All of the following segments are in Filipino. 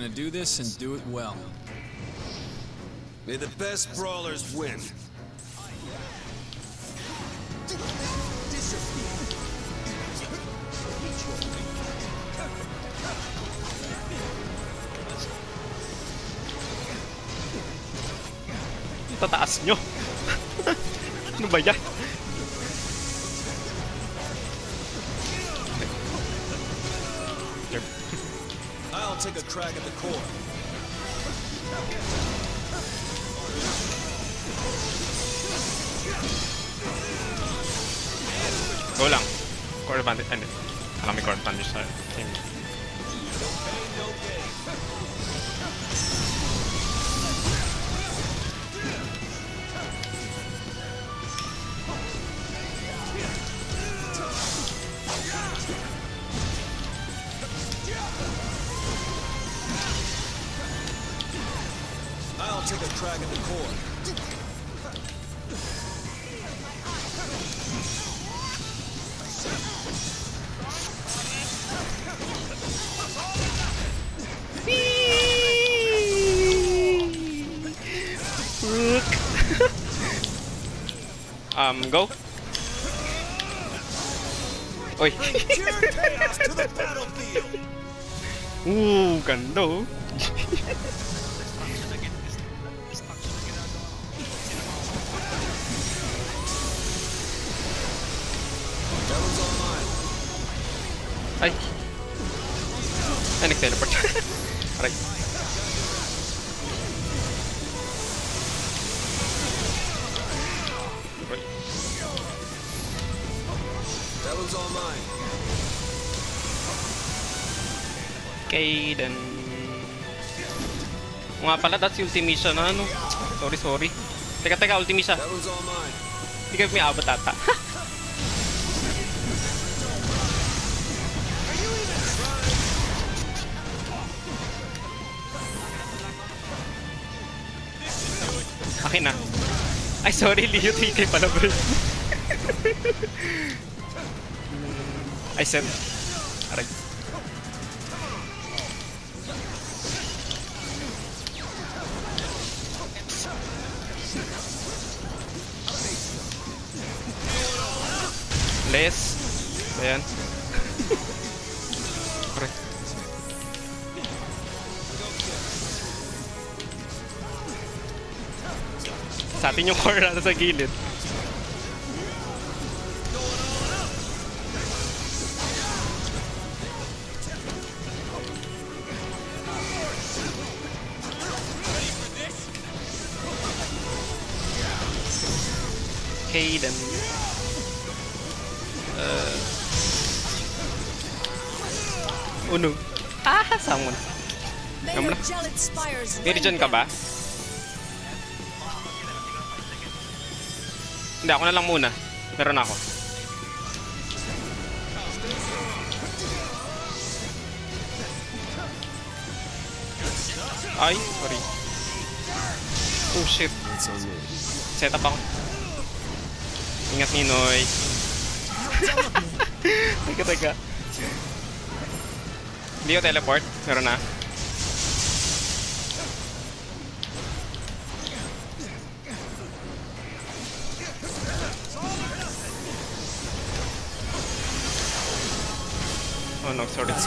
Gonna do this and do it well. May the best brawlers win. Tataas nyo. ano ba yan? take a crack at the core. Go down. Core bandit, end. Eh, Allow me core bandit, sorry. Capture the Kraken the core. um, go. Oi. Ooh, ganda. Ay. Ay, nag-teleport. Aray. Okay, then. Nga pala, that's si Ultimisa na ano. Sorry, sorry. Teka, teka, Ultimisa. Hindi kami may abot ata. Ha! Akin na. Ay, sorry, Leo. TK pala, bro. Ay, set. Aray. Less. Ayan. Sa atin yung core nasa sa gilid. Hayden. Uh, uno. Ah, someone. May regen ka ba? Hindi, ako na lang muna. Meron ako. Ay, sorry. Oh shit. Set up ako. Ingat Ninoy. teka, teka. Hindi ko teleport. Meron na. Oh no, sorry. At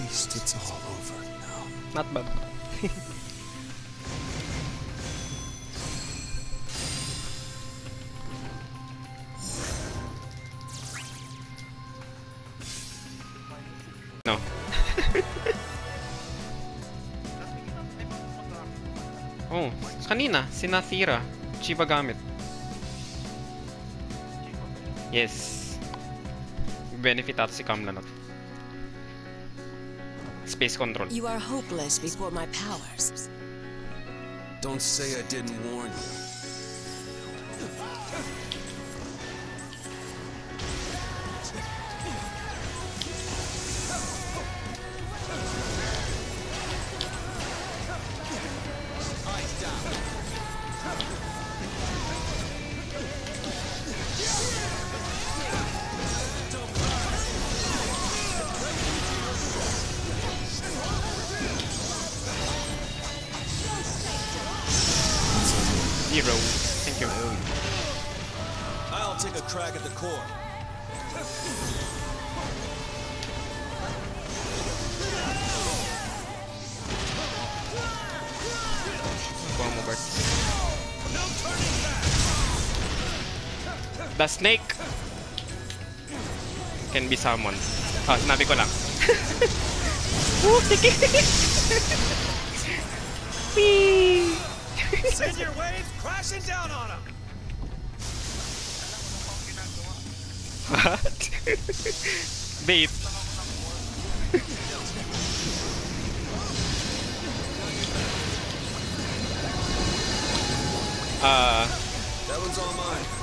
least it's all over now. Not bad. kanina, si Nathira. Chiba gamit. Yes. Benefit ato si Kamlanot. Space control. You are hopeless before my powers. Don't say I didn't warn you. The snake can be summoned. Ah, sinabi ko lang. Woo, sige! Whee! Send your waves crashing down on him! What? Bait. Ah, That one's all mine.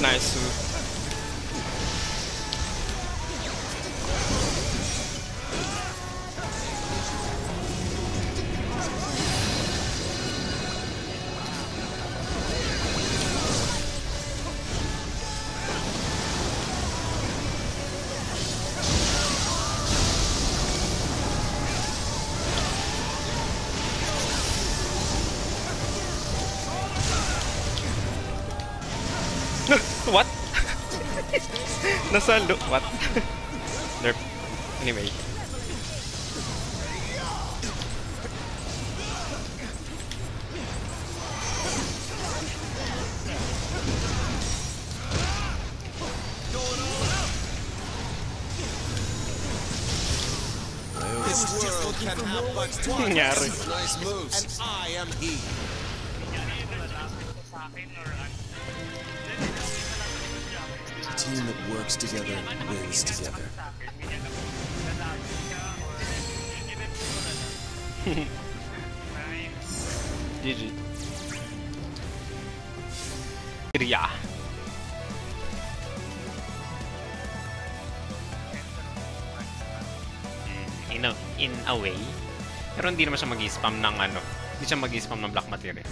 Nice. Nasa lo... What? Derp. Anyway. This world can have but one. Nangyari. Nice moves. And I am he. Team that works together wins together. GG. Ria. In a, in a way. Pero hindi naman siya mag-spam ng ano. Hindi siya mag-spam ng black material.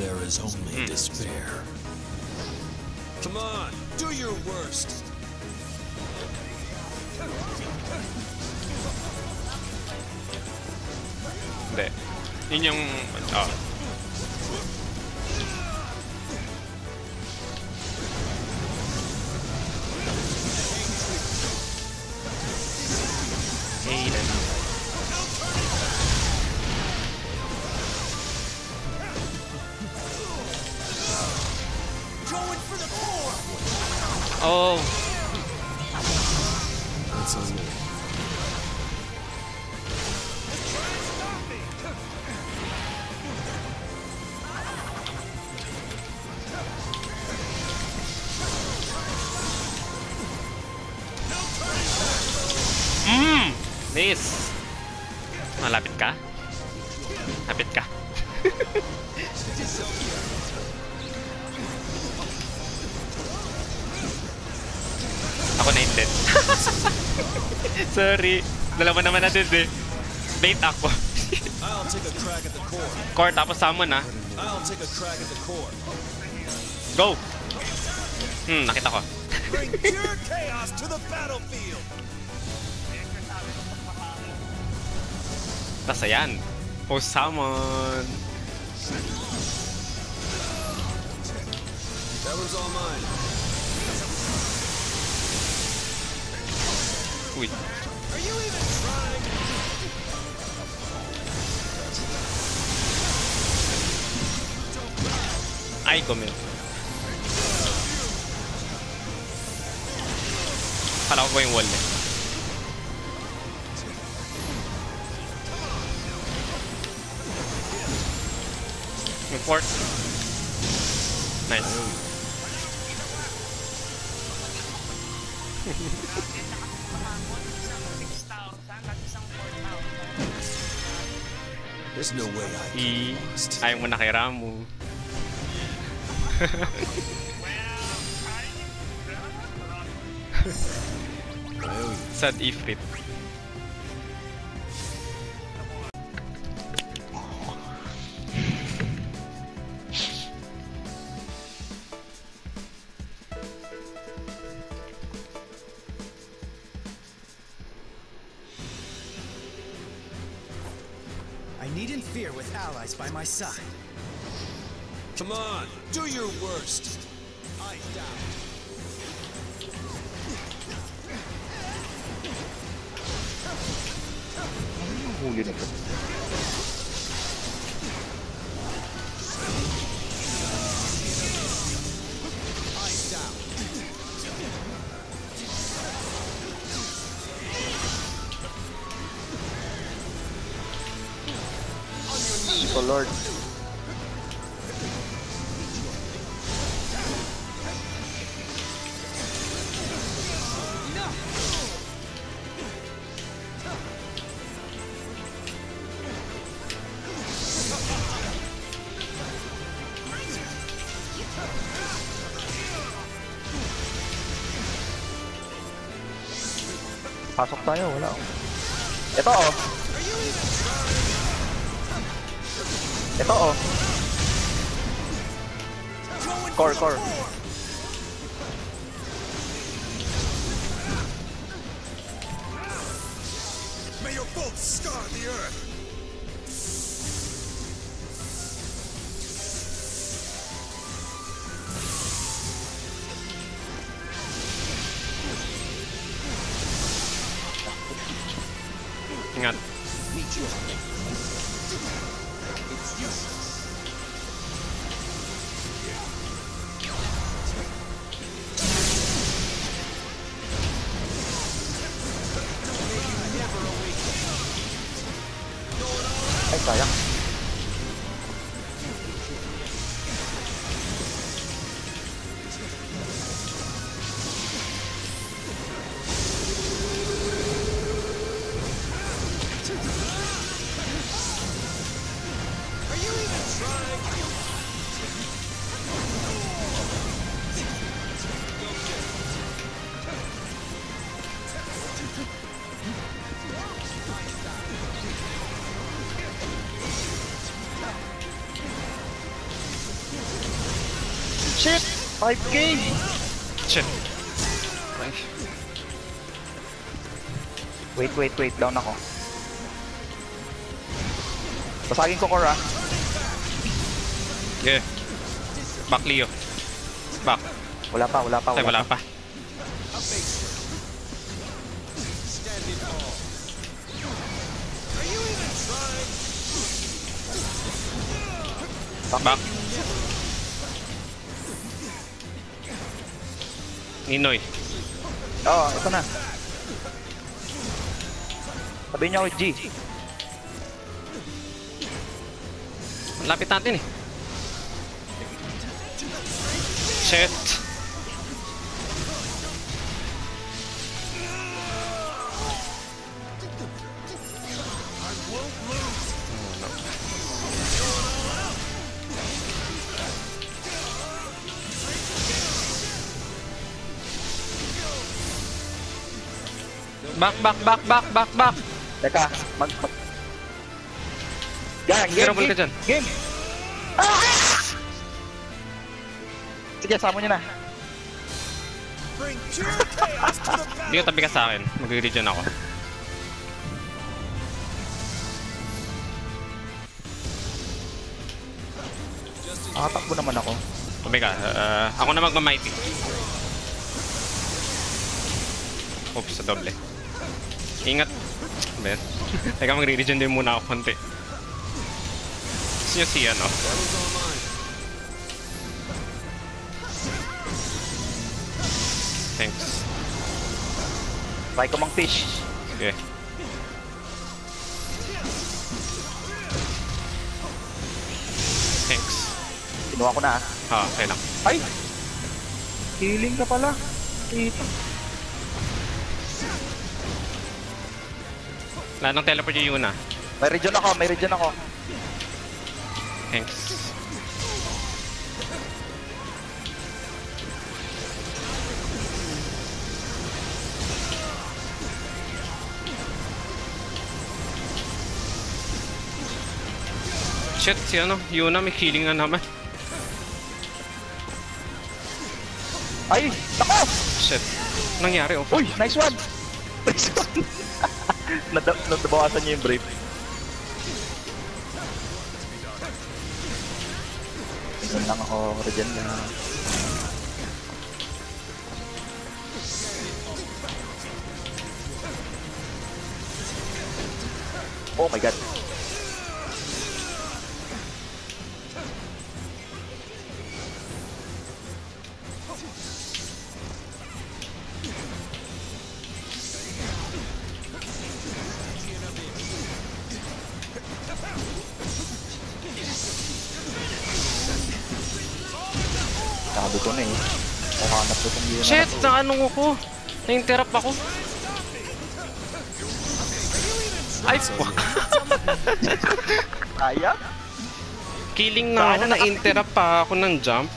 There is only hmm. despair. Come on, do your worst. Hindi. Yun yung... Oh. Aiden. Oh. That sounds good. Mmm, this. Malapit ka? Sorry. Dalawa naman natin eh. Bait ako. Core. Tapos summon ah. Go! Hmm, nakita ko. Tapos ayan. Post summon. That one's all mine. Uy. Ahí comió. Para Coin Report. Nice. There's no way I can lost. Ayaw mo na kay Ramu. Sad Ifrit. Allies by my side. Come on, do your worst. I doubt. Huli na Oh lord. Pasok tayo, wala. Ito oh. Ito oh. Core, core. May your bolts scar the earth. Ingat. Ay, 咋样。5k! Shit. Wait, wait, wait. Down ako. Basagin ko core ah. yeah. Back, Leo. Back. Wala pa, wala pa, Ay, wala pa. Even trying? Back. Ninoy. Oo, oh, ito na. Sabihin niyo ako G. Lapit natin eh. Shit. Back, back, back, back, back, back. Teka, mag... mag... Yan, game, game, dyan. game! Ah! Sige, samo niyo na. Bring pure chaos to the battle. Hindi ka tabi ka sa akin. Magre-regen ako. Nakatakbo naman ako. Tabi ka. Uh, ako na magmamighty. Oops, sa doble. Ingat. Ben. Teka, magre-regen din muna ako konti. Gusto nyo si ano? Thanks. Try ko mang fish. Sige. Thanks. Kinuha ko na ah. Ah, okay lang. Ay! Healing ka pala. Ito. Lahat ng teleport yung Yuna. May region ako, may region ako. Thanks. Shit, si ano, Yuna may healing na naman. Ay! Nako! Shit. Nangyari, oh. Uy! Nice one! Nice one! Nadabawasan niya yung brave. Ilan lang ako, regen lang. Oh my god. Sabi ko na eh. Kuhanap ko itong yun. Shit! Na ano ko? Na-interrupt ako. Ay, fuck. Kaya? Killing na ako. Na-interrupt pa ako ng jump.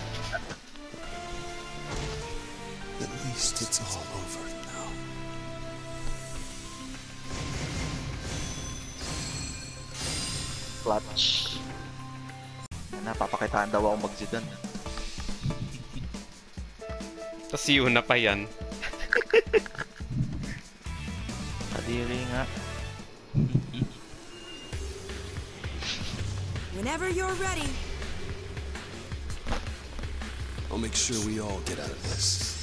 At least it's all over now. Clutch. Yan na, papakitaan daw ako mag-Zidane. Tapos yun na pa yan. Kadiri nga. Whenever you're ready. I'll make sure we all get out of this.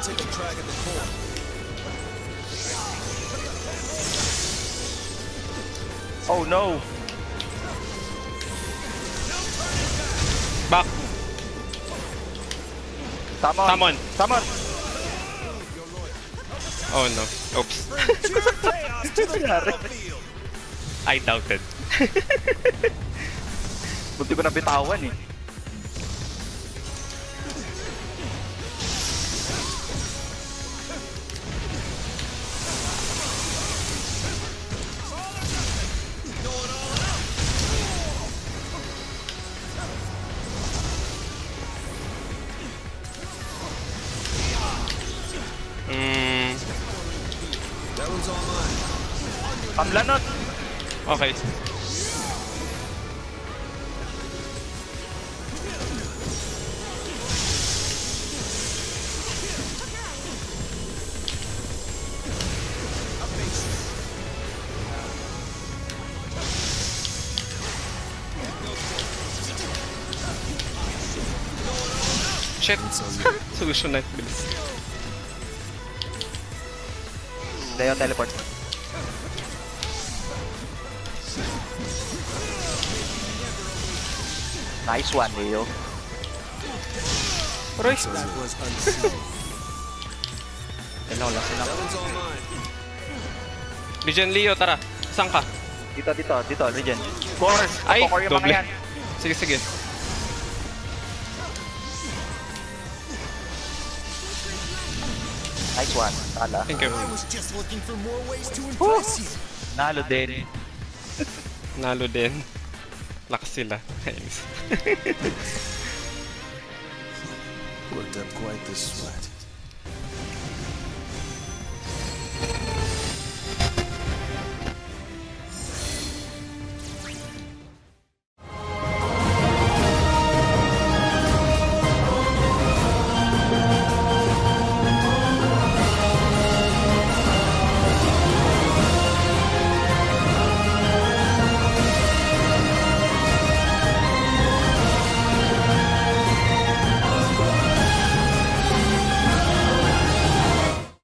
I'll take a crack at the core. Oh no! Back. Tamon! Tamon. Tamon! Oh no. Oops. Ano nangyari? I doubted. Bunti ko na bitawan eh. Pamlanot! okay. Shit. Solution night bilis. Leo teleport. Nice one, Leo. Royce. Hello, na. one's all mine. Legion Leo, tara. Saan ka? Dito, dito, dito, Regen. Core! Ay, Core yung mga doble. yan. Sige, sige. Nice one. Tala. Thank you. Nalo din. Nalo din. Lakas sila. Worked up quite the sweat.